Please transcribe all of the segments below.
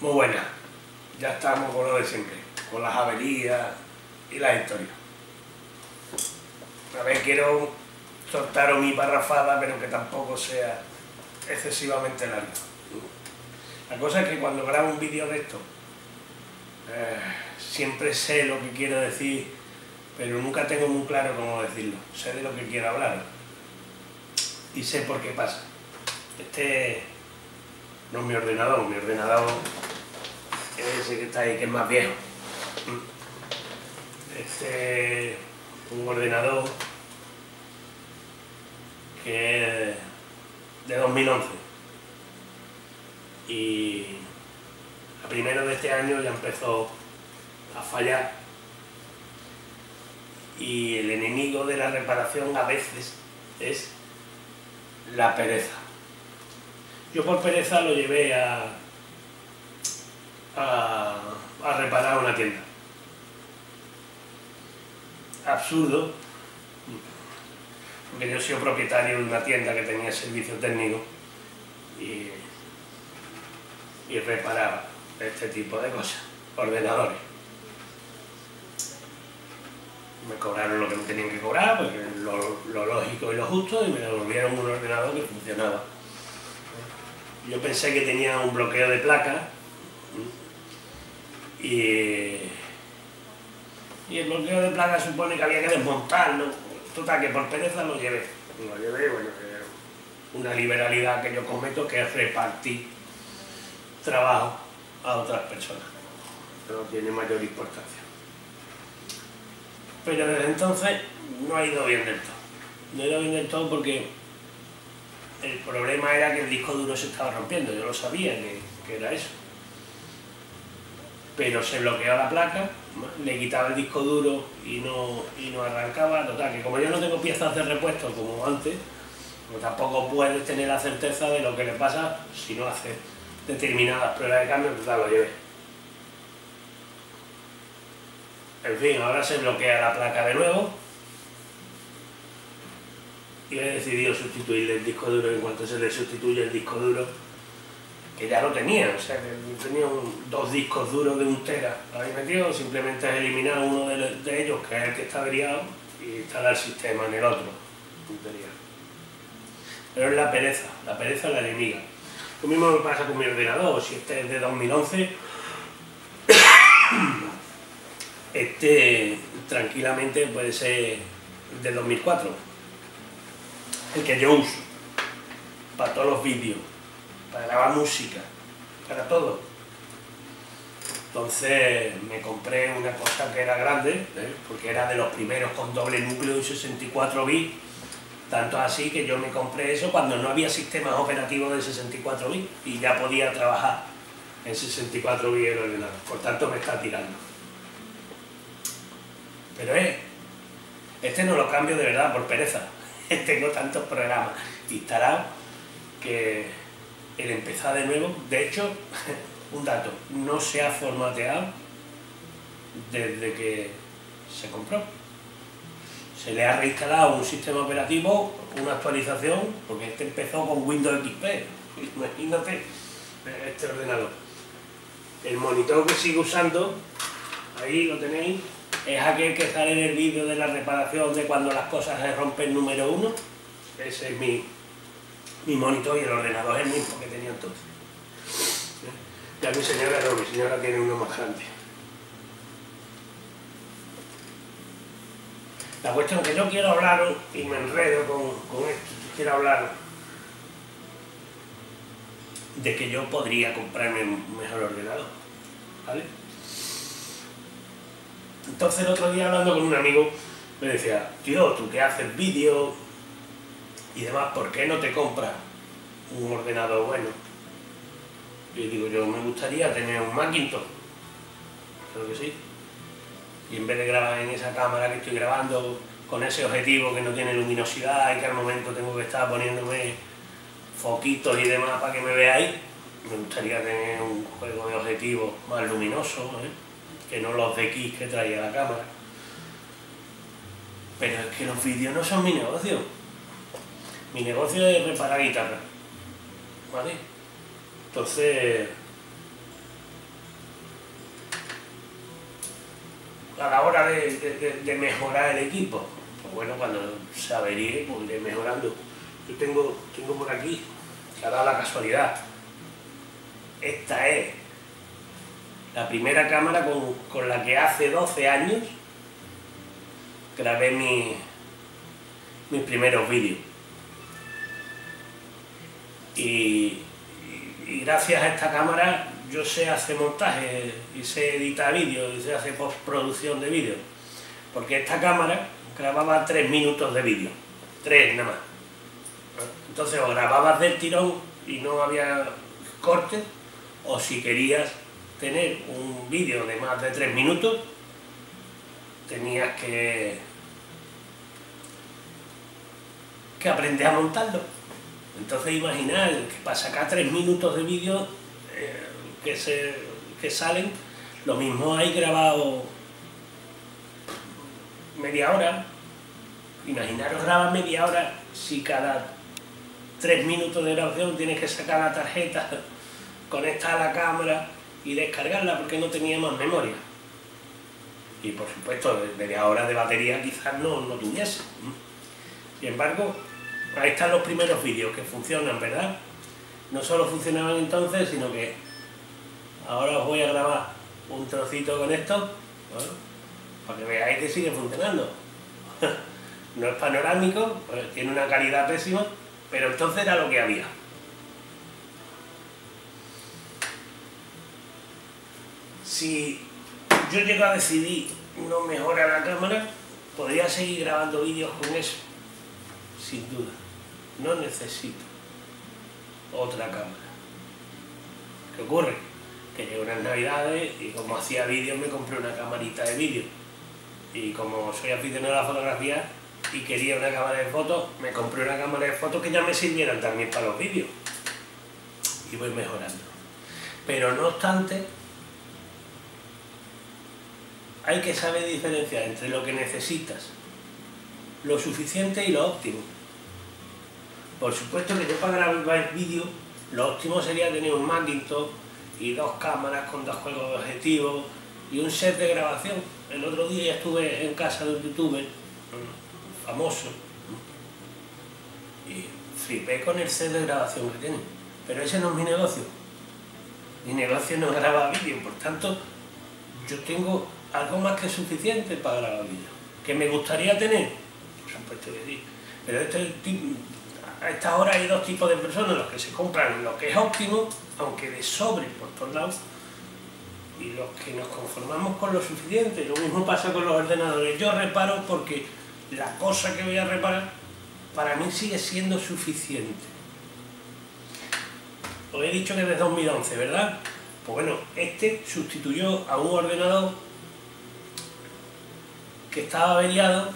Muy buena. Ya estamos con lo de siempre, con las averías y las historias. A ver, quiero soltaros mi parrafada, pero que tampoco sea excesivamente larga. La cosa es que cuando grabo un vídeo de esto, eh, siempre sé lo que quiero decir, pero nunca tengo muy claro cómo decirlo. Sé de lo que quiero hablar y sé por qué pasa. Este no es mi ordenador, mi ordenador ese que está ahí, que es más viejo. Este es un ordenador que es de 2011 y a primero de este año ya empezó a fallar y el enemigo de la reparación a veces es la pereza. Yo por pereza lo llevé a, a, a reparar una tienda. Absurdo, porque yo soy propietario de una tienda que tenía servicio técnico y, y reparaba este tipo de cosas, ordenadores. Me cobraron lo que me tenían que cobrar, porque lo, lo lógico y lo justo, y me devolvieron un ordenador que funcionaba. Yo pensé que tenía un bloqueo de placa y, y el bloqueo de placa supone que había que desmontarlo. Total, que por pereza lo llevé. Lo llevé, bueno, que una liberalidad que yo cometo que es repartir trabajo a otras personas. No tiene mayor importancia. Pero desde entonces no ha ido bien del todo. No ha ido bien del todo porque el problema era que el disco duro se estaba rompiendo, yo lo sabía que, que era eso. Pero se bloqueaba la placa, le quitaba el disco duro y no, y no arrancaba. Total, que como yo no tengo piezas de repuesto como antes, pues tampoco puedes tener la certeza de lo que le pasa si no haces determinadas pruebas de cambio, total, lo llevé. En fin, ahora se bloquea la placa de nuevo, y he decidido sustituir el disco duro en cuanto se le sustituye el disco duro que ya lo tenía, o sea que dos discos duros de un tera ahí metido, simplemente es eliminar uno de, de, ellos que es el que está averiado y instalar el sistema en el otro, pero es la pereza, la pereza es la enemiga. Lo mismo me pasa con mi ordenador, si este es de 2011 este tranquilamente puede ser de 2004 el que yo uso para todos los vídeos, para grabar música, para todo. Entonces me compré una cosa que era grande, ¿eh? porque era de los primeros con doble núcleo y 64 bits, tanto así que yo me compré eso cuando no había sistemas operativos de 64 bits y ya podía trabajar en 64 bits el ordenador, por tanto me está tirando. Pero eh, este no lo cambio de verdad por pereza, tengo tantos programas instalados que el empezar de nuevo, de hecho, un dato, no se ha formateado desde que se compró. Se le ha reinstalado un sistema operativo, una actualización, porque este empezó con Windows XP, imagínate este ordenador. El monitor que sigo usando, ahí lo tenéis, es aquel que sale en el vídeo de la reparación de cuando las cosas se rompen número uno. Ese es mi, mi monitor y el ordenador es el mismo que tenía entonces. Ya mi señora no, mi señora tiene uno más grande. La cuestión que yo quiero hablar, y me enredo con, con esto, quiero hablar de que yo podría comprarme un mejor ordenador. ¿Vale? Entonces el otro día hablando con un amigo me decía, tío, tú que haces vídeos y demás, ¿por qué no te compras un ordenador bueno? Y digo, yo me gustaría tener un Macintosh. Creo que sí. Y en vez de grabar en esa cámara que estoy grabando, con ese objetivo que no tiene luminosidad y que al momento tengo que estar poniéndome foquitos y demás para que me veáis, me gustaría tener un juego de objetivos más luminoso, ¿eh? que no los DX que traía la cámara. Pero es que los vídeos no son mi negocio mi negocio es reparar guitarra. ¿Vale? Entonces, a la hora de, de, mejorar el equipo, pues bueno, cuando se averíe, pues iré mejorando. Yo tengo, tengo por aquí, que ha dado la casualidad, esta es la primera cámara con, con la que hace 12 años grabé mi, mis primeros vídeos. Y, gracias a esta cámara yo sé hacer montaje y sé editar vídeos y sé hacer postproducción de vídeos. Porque esta cámara grababa 3 minutos de vídeo, 3 nada más. Entonces o grababas del tirón y no había cortes, o si querías tener un vídeo de más de 3 minutos, tenías que, que aprender a montarlo. Entonces imaginar que para sacar 3 minutos de vídeo eh, que, se, que salen, lo mismo hay grabado media hora. Imaginaros grabar media hora si cada 3 minutos de grabación tienes que sacar la tarjeta, conectar a la cámara y descargarla porque no teníamos memoria. Y por supuesto, media hora de batería quizás no, no tuviese. Sin embargo, ahí están los primeros vídeos que funcionan, ¿verdad? No solo funcionaban entonces, sino que ahora os voy a grabar un trocito con esto, para que veáis que sigue funcionando. no es panorámico, pues tiene una calidad pésima, pero entonces era lo que había. si yo llego a decidir no mejora la cámara, podría seguir grabando vídeos con eso, sin duda. No necesito otra cámara. ¿Qué ocurre? Que unas navidades y como hacía vídeos me compré una camarita de vídeo. Y como soy aficionado a la fotografía y quería una cámara de fotos, me compré una cámara de fotos que ya me sirvieran también para los vídeos. Y voy mejorando. Pero no obstante, hay que saber diferenciar entre lo que necesitas, lo suficiente y lo óptimo. Por supuesto que yo para grabar vídeo, lo óptimo sería tener un Macintosh y dos cámaras con dos juegos de objetivos y un set de grabación. El otro día ya estuve en casa de un youtuber famoso y flipé con el set de grabación que tiene. Pero ese no es mi negocio. Mi negocio no es grabar vídeo, por tanto, yo tengo algo más que suficiente para grabar vídeos. ¿Que me gustaría tener? Por supuesto que sí. Pero este, a esta hora hay dos tipos de personas, los que se compran lo que es óptimo, aunque de sobre por todos lados, y los que nos conformamos con lo suficiente. Lo mismo pasa con los ordenadores. Yo reparo porque la cosa que voy a reparar para mí sigue siendo suficiente. Os he dicho que es de 2011, ¿verdad? Pues bueno, este sustituyó a un ordenador que estaba averiado,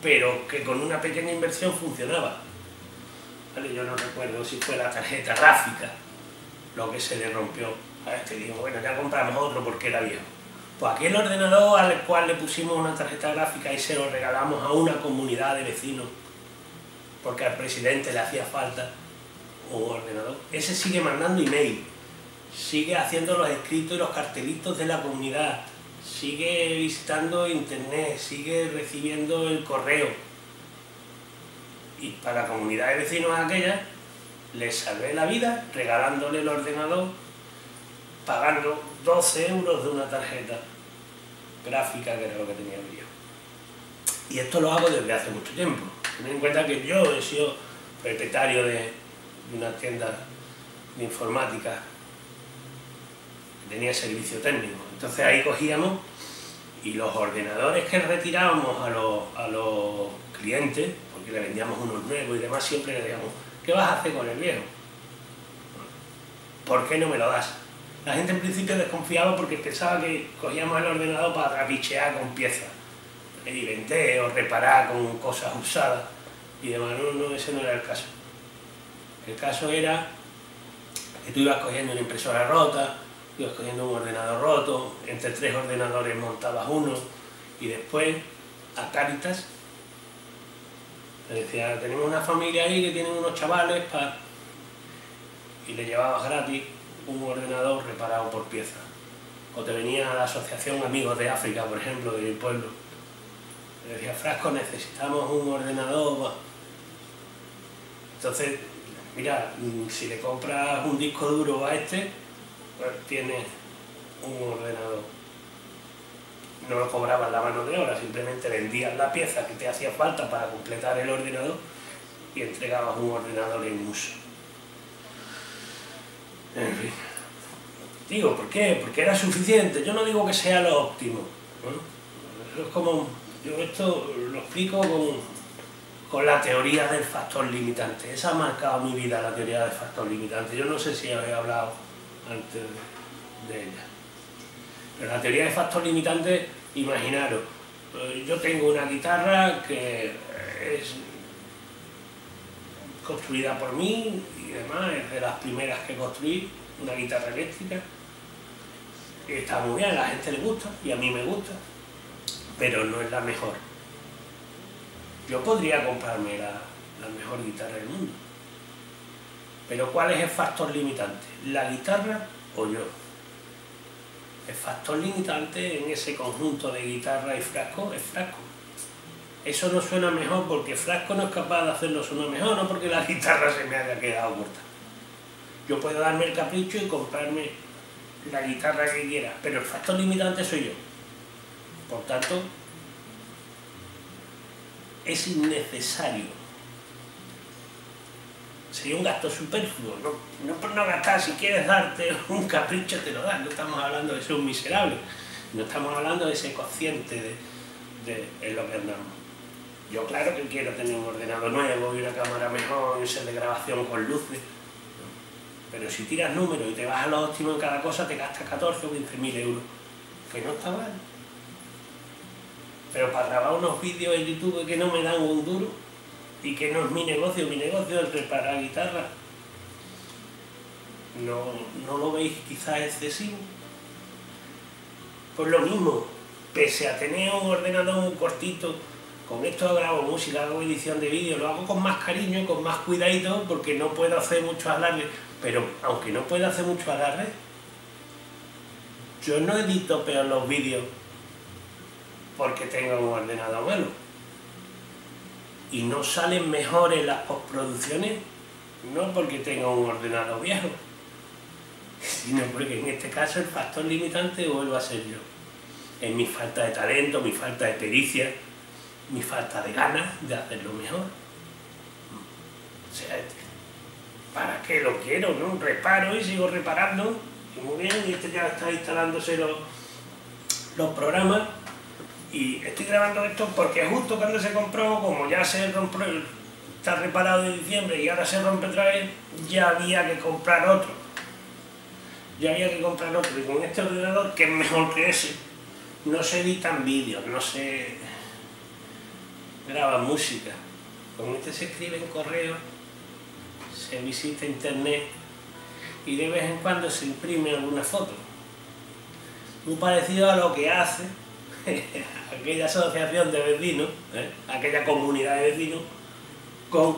pero que con una pequeña inversión funcionaba. Yo no recuerdo si fue la tarjeta gráfica lo que se le rompió a este. Digo, bueno, ya compramos otro porque era viejo. Pues aquel ordenador al cual le pusimos una tarjeta gráfica y se lo regalamos a una comunidad de vecinos porque al presidente le hacía falta un ordenador. Ese sigue mandando email, sigue haciendo los escritos y los cartelitos de la comunidad, sigue visitando internet, sigue recibiendo el correo. Y para la comunidad de vecinos aquella, le salvé la vida regalándole el ordenador, pagando 12 euros de una tarjeta gráfica, que era lo que tenía viejo. Y esto lo hago desde hace mucho tiempo. Ten en cuenta que yo he sido propietario de, una tienda de informática tenía servicio técnico. Entonces ahí cogíamos y los ordenadores que retirábamos a los, a los clientes, porque le vendíamos unos nuevos y demás, siempre le decíamos, ¿qué vas a hacer con el viejo? ¿Por qué no me lo das? La gente en principio desconfiaba porque pensaba que cogíamos el ordenador para trapichear con piezas, y vender o reparar con cosas usadas y demás. No, no, ese no era el caso. El caso era que tú ibas cogiendo una impresora rota, ibas cogiendo un ordenador roto, entre tres ordenadores montabas uno y después a Caritas le decía, tenemos una familia ahí que tiene unos chavales para... y le llevabas gratis un ordenador reparado por pieza, O te venía la Asociación Amigos de África, por ejemplo, de mi pueblo. Me decía, Frasco, necesitamos un ordenador. Entonces, mira, si le compras un disco duro a este, pues tienes un ordenador. No lo cobrabas la mano de obra, simplemente vendías la pieza que te hacía falta para completar el ordenador y entregabas un ordenador en uso. En fin. Digo, ¿por qué? Porque era suficiente. Yo no digo que sea lo óptimo. es como, yo esto lo explico con, la teoría del factor limitante. Esa ha marcado mi vida, la teoría del factor limitante. Yo no sé si había hablado antes de, ella. Pero la teoría del factor limitante, imaginaros, eh, yo tengo una guitarra que es construida por mí y demás, es de las primeras que construí, una guitarra eléctrica está muy bien, a la gente le gusta y a mí me gusta, pero no es la mejor. Yo podría comprarme la, mejor guitarra del mundo, pero ¿cuál es el factor limitante? ¿La guitarra o yo? El factor limitante en ese conjunto de guitarra y frasco es frasco. Eso no suena mejor porque frasco no es capaz de hacerlo sonar mejor, no porque la guitarra se me haya quedado corta. Yo puedo darme el capricho y comprarme la guitarra que quiera, pero el factor limitante soy yo. Por tanto, es innecesario. Sería un gasto superfluo, no, por no gastar, si quieres darte un capricho te lo das, no estamos hablando de ser un miserable, no estamos hablando de ese cociente de, de lo que andamos. Yo claro que quiero tener un ordenador nuevo y una cámara mejor, un set de grabación con luces, pero si tiras números y te vas a lo óptimo en cada cosa, te gastas 14 o 15 mil euros. Que no está mal. Pero para grabar unos vídeos en YouTube que no me dan un duro y que no es mi negocio, mi negocio es reparar guitarra. ¿No, ¿No lo veis quizás excesivo? Pues lo mismo, pese a tener un ordenador muy cortito, con esto grabo música, hago edición de vídeo, lo hago con más cariño, con más cuidadito, porque no puedo hacer mucho alarde. Pero aunque no pueda hacer mucho alarde, yo no edito peor los vídeos porque tengo un ordenador bueno. Y no salen mejores las postproducciones, no porque tenga un ordenador viejo, sino porque en este caso el factor limitante vuelvo a ser yo. Es mi falta de talento, mi falta de pericia, mi falta de ganas de hacerlo mejor. O sea, ¿para qué lo quiero? ¿no? Reparo y sigo reparando, y muy bien, y este ya está instalándose los, los programas, y estoy grabando esto porque justo cuando se compró, como ya se rompió, está reparado de diciembre y ahora se rompe otra vez, ya había que comprar otro. Ya había que comprar otro, y con este ordenador, que es mejor que ese, no se editan vídeos, no se graba música, con este se escribe en correo se visita internet y de vez en cuando se imprime alguna foto. Muy parecido a lo que hace aquella asociación de vecinos, ¿eh? aquella comunidad de vecinos, con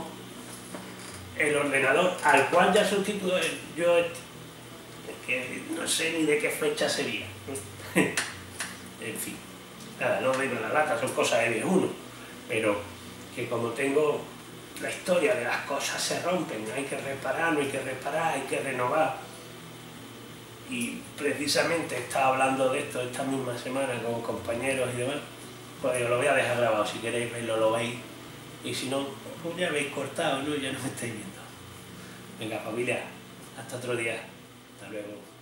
el ordenador al cual ya sustituyo yo este. que no sé ni de qué fecha sería. en fin, nada, no vengo la lata, son cosas de uno, pero que como tengo la historia de las cosas se rompen, hay que reparar, no hay que reparar, hay que renovar. Y precisamente estaba hablando de esto esta misma semana con compañeros y demás, pues yo lo voy a dejar grabado, si queréis verlo lo veis, y si no, pues ya habéis cortado, ¿no? ya no me estáis viendo. Venga familia, hasta otro día, hasta luego.